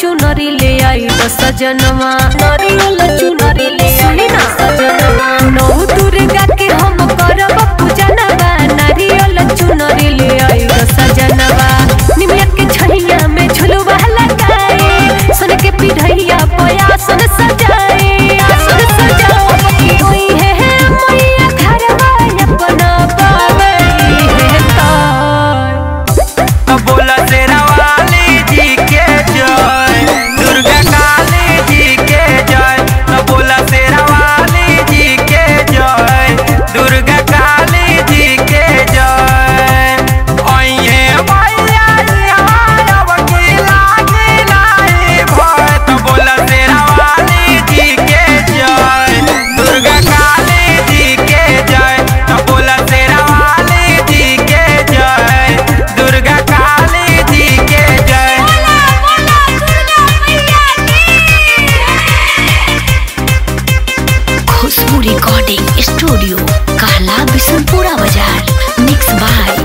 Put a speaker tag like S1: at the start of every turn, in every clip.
S1: चुनरी ले आई सजनवा नरियल चुनरी ले आई सजनवा
S2: रिकॉर्डिंग स्टूडियो काला बिशनपुरा बाज़ार मिक्स बाय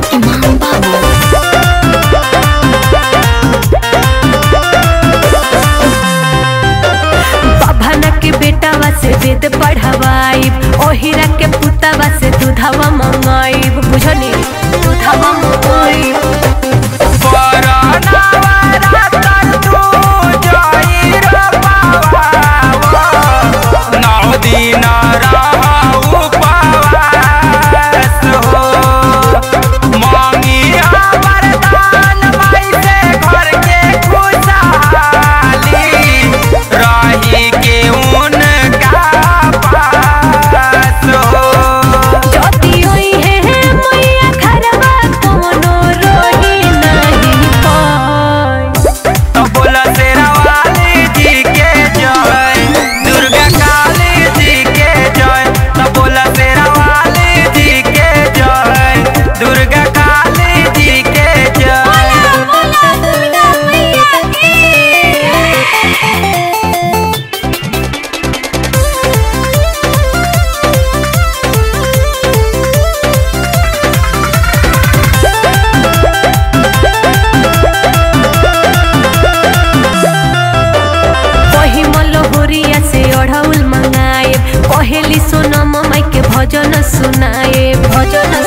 S1: सुनाए भजन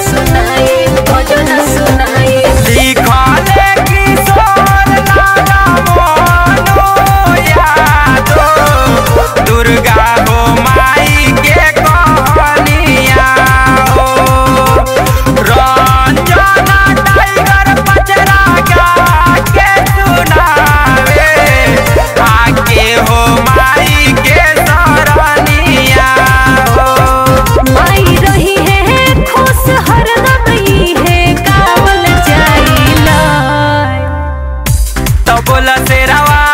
S1: bola será va.